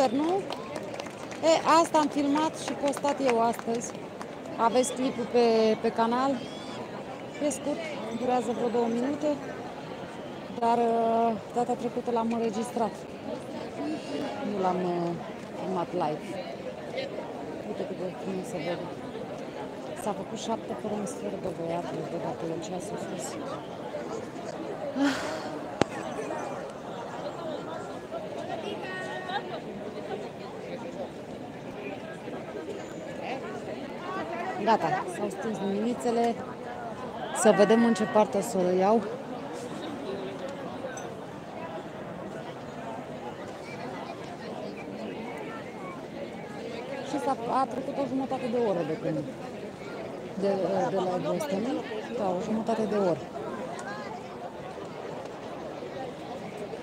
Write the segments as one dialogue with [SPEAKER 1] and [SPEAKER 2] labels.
[SPEAKER 1] Super, nu? E, asta am filmat și postat eu astăzi. Aveți clipul pe, pe canal. Pe scurt, durează vreo două minute, dar uh, data trecută l-am înregistrat. Nu l-am uh, filmat live. Uite cât de frumos să vede. S-a făcut șapte fără un sfert de băiatul, văd acolo ceasul sus. Ah. Gata, s-au stins luminițele. Să vedem în ce parte să o iau. Și s-a a trecut o jumătate de oră de când de, de la ăsta, nu? Da, o jumătate de oră.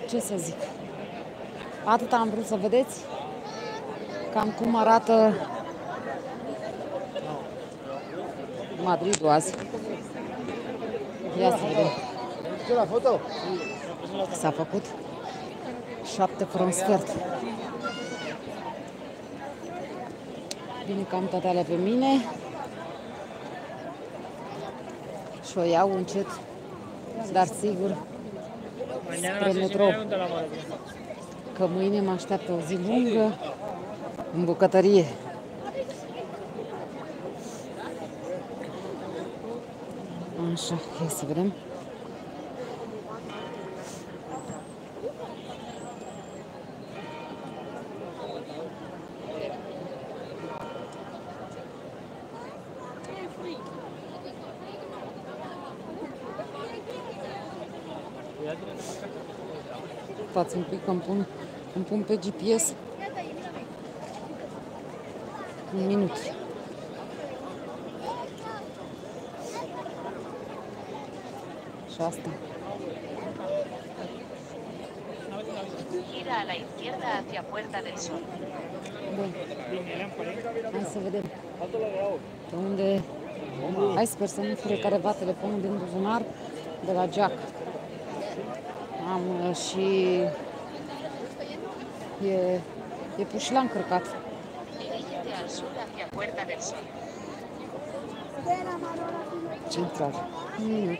[SPEAKER 1] Ce să zic? Atât am vrut să vedeți cam cum arată Madridul azi. Ia să vedem.
[SPEAKER 2] Ce la foto?
[SPEAKER 1] S-a făcut șapte fără un sfert. Bine că am toate alea pe mine. Și o iau încet, dar sigur, spre metrou. Că mâine mă așteaptă o zi lungă în bucătărie. Să vedem. Stați un pic, îmi pun, îmi pun pe GPS. Un minut. Și asta.
[SPEAKER 3] Gira a la izquierda hacia Puerta del Sol.
[SPEAKER 1] Bun. Hai să vedem. Pe unde... Hai sper să nu fure careva telefonul din buzunar de la Jack. Am uh, și... E, e pus la încărcat.
[SPEAKER 3] Dirígete al sur hacia Puerta del Sol.
[SPEAKER 1] Central. Un minut. Lume,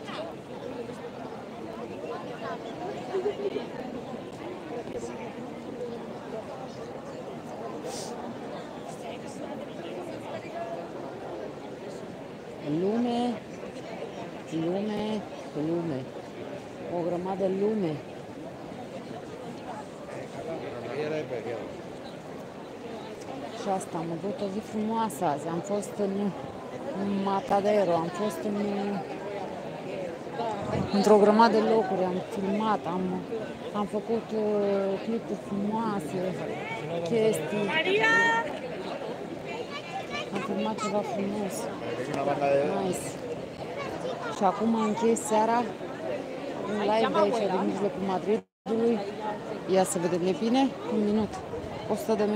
[SPEAKER 1] lume, lume. O grămadă lume. Și asta am avut o zi frumoasă azi. Am fost în, în Matadero, am fost în, într-o grămadă de locuri, am filmat, am, am făcut uh, clipuri frumoase, chestii. Am filmat ceva frumos.
[SPEAKER 2] Una banda de...
[SPEAKER 1] Nice. Și acum închei seara un live de aici, din mijlocul Madridului. Ia să vedem, e bine? Un minut. 100 de